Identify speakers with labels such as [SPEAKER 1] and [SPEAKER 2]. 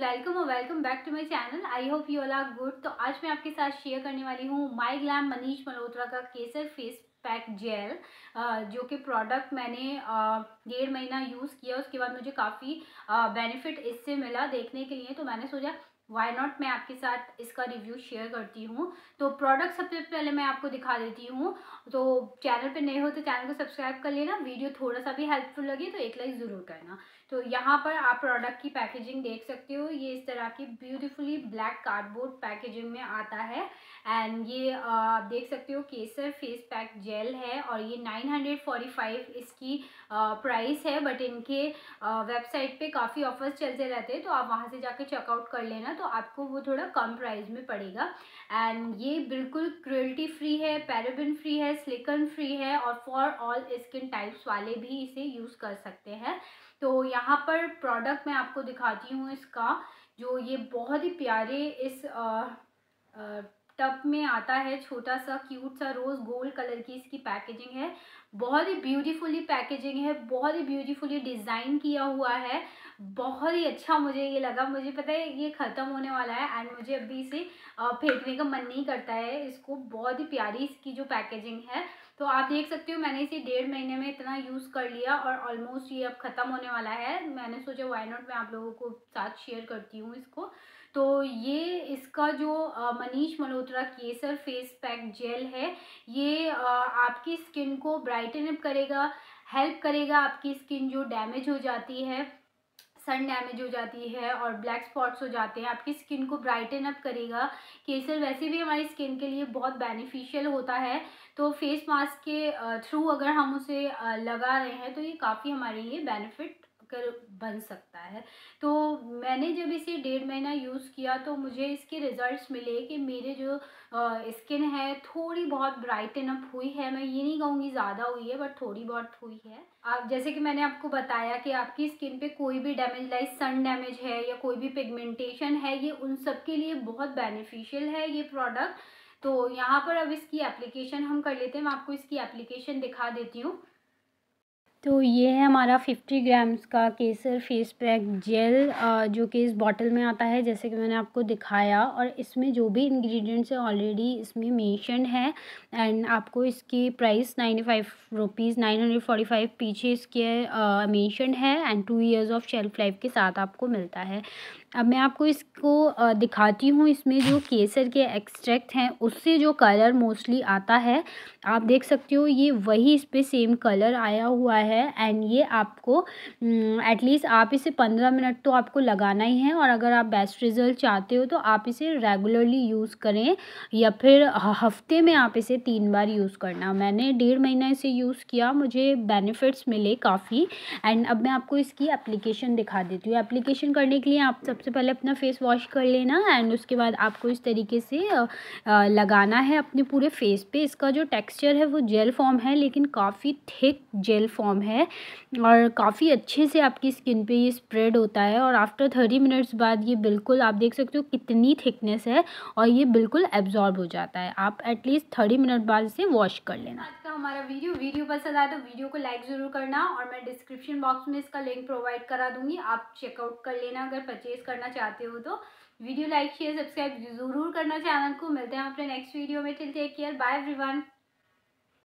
[SPEAKER 1] Welcome और welcome back to my channel I hope you are good तो आज मैं आपके साथ शेयर करने वाली हूँ माई ग्लैम मनीष मल्होत्रा का केसर फेस पैक जेल जो कि प्रोडक्ट मैंने डेढ़ महीना यूज़ किया। उसके बाद मुझे काफ़ी बेनिफिट इससे मिला देखने के लिए। तो मैंने सोचा वाई नॉट मैं आपके साथ इसका रिव्यू शेयर करती हूँ। तो प्रोडक्ट सबसे पहले मैं आपको दिखा देती हूँ। तो चैनल पे नए हो तो चैनल को सब्सक्राइब कर लेना। वीडियो थोड़ा सा भी हेल्पफुल लगे तो एक लाइक ज़रूर करना। तो यहाँ पर आप प्रोडक्ट की पैकेजिंग देख सकते हो। ये इस तरह की ब्यूटीफुली ब्लैक कार्डबोर्ड पैकेजिंग में आता है। एंड ये आप देख सकते हो केसर फेस पैक जेल है और ये नाइन हंड्रेड फोर्टी फाइव इसकी प्राइस है। बट इनके वेबसाइट पे काफ़ी ऑफर्स चलते रहते हैं। तो आप वहाँ से जाके चेकआउट कर लेना। तो आपको वो थोड़ा कम प्राइस में पड़ेगा। एंड ये बिल्कुल क्रुअल्टी फ्री है पैराबिन फ्री है स्लिकन फ्री है और फॉर ऑल स्किन टाइप्स वाले भी इसे यूज़ कर सकते हैं। तो यहाँ पर प्रोडक्ट मैं आपको दिखाती हूँ इसका जो ये बहुत ही प्यारे इस आ, आ, में आता है छोटा सा क्यूट सा रोज़ गोल्ड कलर की इसकी पैकेजिंग है। बहुत ही ब्यूटीफुली पैकेजिंग है बहुत ही ब्यूटीफुली डिज़ाइन किया हुआ है। बहुत ही अच्छा मुझे ये लगा। मुझे पता है ये ख़त्म होने वाला है एंड मुझे अभी इसे फेंकने का मन नहीं करता है। इसको बहुत ही प्यारी इसकी जो पैकेजिंग है। तो आप देख सकते हो मैंने इसे डेढ़ महीने में इतना यूज़ कर लिया और ऑलमोस्ट ये अब ख़त्म होने वाला है। मैंने सोचा वाई नॉट मैं आप लोगों को साथ शेयर करती हूँ इसको? तो ये इसका जो Manish Malhotra Kesar face pack gel है, ये आपकी स्किन को ब्राइटन अप करेगा हेल्प करेगा, आपकी स्किन जो डैमेज हो जाती है। सन डैमेज हो जाती है और ब्लैक स्पॉट्स हो जाते हैं, आपकी स्किन को ब्राइटन अप करेगा। केसर वैसे भी हमारी स्किन के लिए बहुत बेनिफिशियल होता है। तो फेस मास्क के थ्रू अगर हम उसे लगा रहे हैं तो ये काफ़ी हमारे लिए बेनिफिट कर बन सकता है। तो मैंने जब इसे डेढ़ महीना यूज़ किया तो मुझे इसके रिज़ल्ट्स मिले कि मेरे जो स्किन है थोड़ी बहुत ब्राइटन अप हुई है। मैं ये नहीं कहूँगी ज़्यादा हुई है, बट थोड़ी बहुत हुई है। आप, जैसे कि मैंने आपको बताया कि आपकी स्किन पे कोई भी डैमेज, लाइक सन डैमेज है या कोई भी पिगमेंटेशन है, ये उन सब के लिए बहुत बेनिफिशियल है ये प्रोडक्ट। तो यहाँ पर अब इसकी एप्लीकेशन हम कर लेते हैं। मैं आपको इसकी एप्लीकेशन दिखा देती हूँ। तो ये है हमारा फिफ्टी ग्राम्स का केसर फेस पैक जेल जो कि इस बॉटल में आता है, जैसे कि मैंने आपको दिखाया। और इसमें जो भी इंग्रेडिएंट्स है ऑलरेडी इसमें मेंशन है। एंड आपको इसकी price ninety five rupees nine hundred forty five पीछे इसके मेंशन है। And two years of shelf life के साथ आपको मिलता है। अब मैं आपको इसको दिखाती हूँ। इसमें जो केसर के एक्सट्रैक्ट हैं, उससे जो कलर मोस्टली आता है, आप देख सकते हो, ये वही इस पर सेम कलर आया हुआ है। एंड ये आपको एटलीस्ट आप इसे पंद्रह मिनट तो आपको लगाना ही है और अगर आप बेस्ट रिज़ल्ट चाहते हो तो आप इसे रेगुलरली यूज़ करें या फिर हफ़्ते में आप इसे तीन बार यूज़ करना। मैंने डेढ़ महीना इसे यूज़ किया, मुझे बेनिफिट्स मिले काफ़ी एंड अब मैं आपको इसकी एप्लीकेशन दिखा देती हूँ। एप्लीकेशन करने के लिए आप सबसे पहले अपना फेस वॉश कर लेना एंड उसके बाद आपको इस तरीके से लगाना है अपने पूरे फेस पे। इसका जो टेक्सचर है वो जेल फॉर्म है, लेकिन काफ़ी थिक जेल फॉर्म है और काफ़ी अच्छे से आपकी स्किन पे ये स्प्रेड होता है और आफ्टर थर्टी मिनट्स बाद ये बिल्कुल आप देख सकते हो कितनी थिकनेस है और ये बिल्कुल एब्जॉर्ब हो जाता है। आप एटलीस्ट थर्टी मिनट बाद इसे वॉश कर लेना। आज का हमारा वीडियो वीडियो पसंद आया तो वीडियो को लाइक ज़रूर करना और मैं डिस्क्रिप्शन बॉक्स में इसका लिंक प्रोवाइड करा दूँगी। आप चेकआउट कर लेना अगर परचेज़ करना चाहते हो तो। वीडियो लाइक शेयर सब्सक्राइब ज़रूर करना चैनल को। मिलते हैं अपने नेक्स्ट वीडियो में। Till take care bye everyone